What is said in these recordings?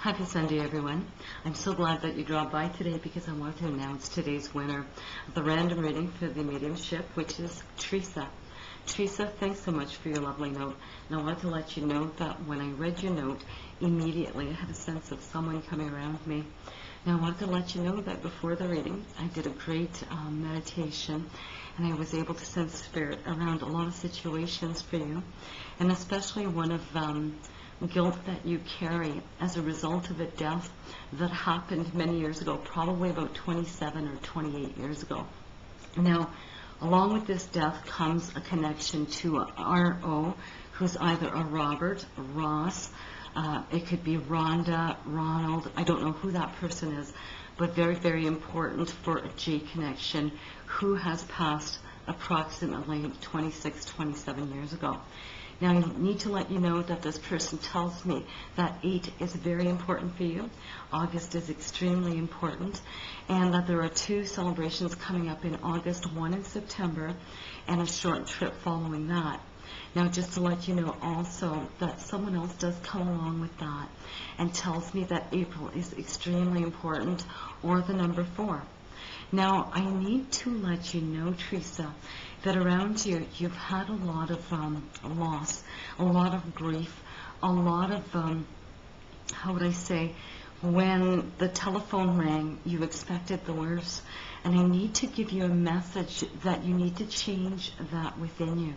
Happy Sunday, everyone. I'm so glad that you dropped by today because I want to announce today's winner of the random reading for the mediumship, which is Teresa. Teresa, thanks so much for your lovely note. And I wanted to let you know that when I read your note, immediately I had a sense of someone coming around me. Now, I wanted to let you know that before the reading, I did a great um, meditation, and I was able to sense spirit around a lot of situations for you, and especially one of um, guilt that you carry as a result of a death that happened many years ago, probably about 27 or 28 years ago. Now, along with this death comes a connection to a R.O., who's either a Robert, Ross, uh, it could be Rhonda, Ronald, I don't know who that person is, but very, very important for a J connection, who has passed approximately 26, 27 years ago. Now, I need to let you know that this person tells me that 8 is very important for you. August is extremely important. And that there are two celebrations coming up in August, one in September, and a short trip following that. Now, just to let you know also that someone else does come along with that and tells me that April is extremely important, or the number 4. Now, I need to let you know, Teresa, that around you, you've had a lot of um, loss, a lot of grief, a lot of, um, how would I say, when the telephone rang, you expected the worst. And I need to give you a message that you need to change that within you.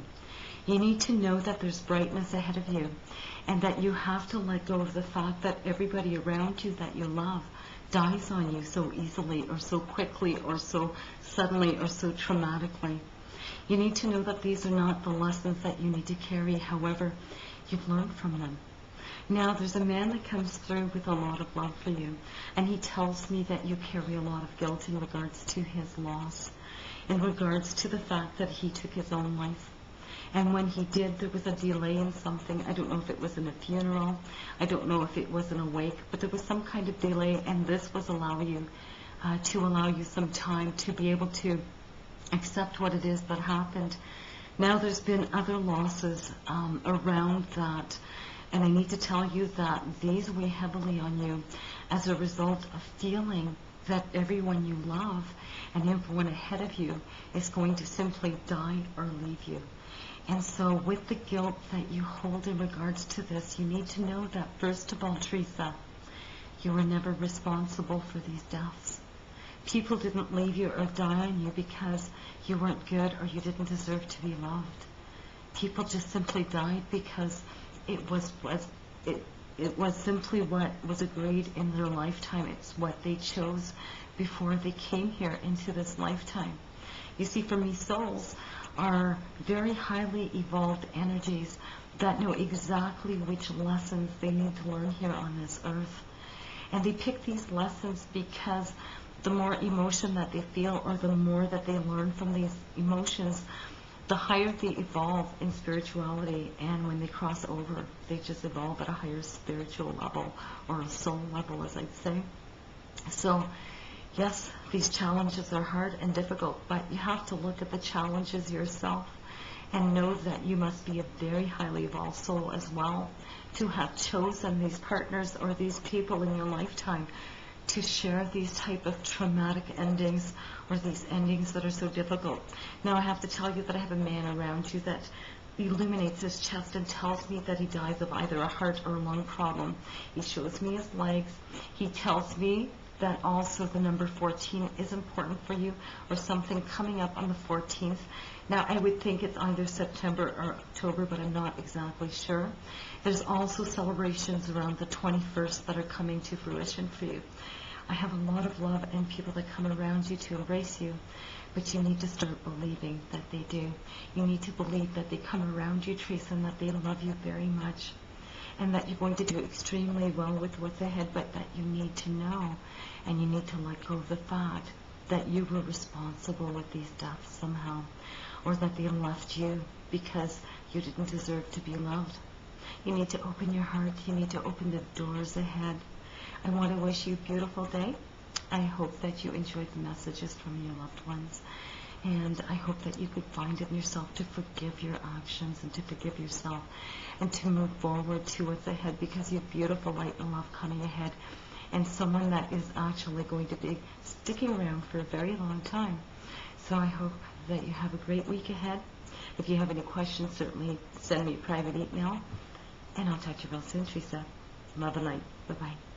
You need to know that there's brightness ahead of you and that you have to let go of the fact that everybody around you that you love dies on you so easily or so quickly or so suddenly or so traumatically. You need to know that these are not the lessons that you need to carry. However, you've learned from them. Now, there's a man that comes through with a lot of love for you, and he tells me that you carry a lot of guilt in regards to his loss, in regards to the fact that he took his own life. And when he did, there was a delay in something. I don't know if it was in a funeral. I don't know if it was in a wake, but there was some kind of delay, and this was allow you uh, to allow you some time to be able to accept what it is that happened. Now there's been other losses um, around that, and I need to tell you that these weigh heavily on you as a result of feeling that everyone you love and everyone ahead of you is going to simply die or leave you. And so with the guilt that you hold in regards to this, you need to know that, first of all, Teresa, you were never responsible for these deaths. People didn't leave you or die on you because you weren't good or you didn't deserve to be loved. People just simply died because it was, was it, it was simply what was agreed in their lifetime. It's what they chose before they came here into this lifetime. You see, for me, souls are very highly evolved energies that know exactly which lessons they need to learn here on this earth. And they pick these lessons because the more emotion that they feel or the more that they learn from these emotions, the higher they evolve in spirituality and when they cross over, they just evolve at a higher spiritual level or a soul level, as I'd say. So Yes, these challenges are hard and difficult, but you have to look at the challenges yourself and know that you must be a very highly evolved soul as well to have chosen these partners or these people in your lifetime to share these type of traumatic endings or these endings that are so difficult. Now I have to tell you that I have a man around you that illuminates his chest and tells me that he dies of either a heart or a lung problem. He shows me his legs. He tells me that also the number 14 is important for you or something coming up on the 14th. Now, I would think it's either September or October, but I'm not exactly sure. There's also celebrations around the 21st that are coming to fruition for you. I have a lot of love and people that come around you to embrace you, but you need to start believing that they do. You need to believe that they come around you, Teresa, and that they love you very much and that you're going to do extremely well with what's ahead, but that you need to know and you need to let go of the fact that you were responsible with these deaths somehow, or that they left you because you didn't deserve to be loved. You need to open your heart. You need to open the doors ahead. I want to wish you a beautiful day. I hope that you enjoyed the messages from your loved ones. And I hope that you could find it in yourself to forgive your actions and to forgive yourself and to move forward to what's ahead because you have beautiful light and love coming ahead and someone that is actually going to be sticking around for a very long time. So I hope that you have a great week ahead. If you have any questions, certainly send me a private email. And I'll talk to you real soon, Teresa. Love and light. Bye-bye.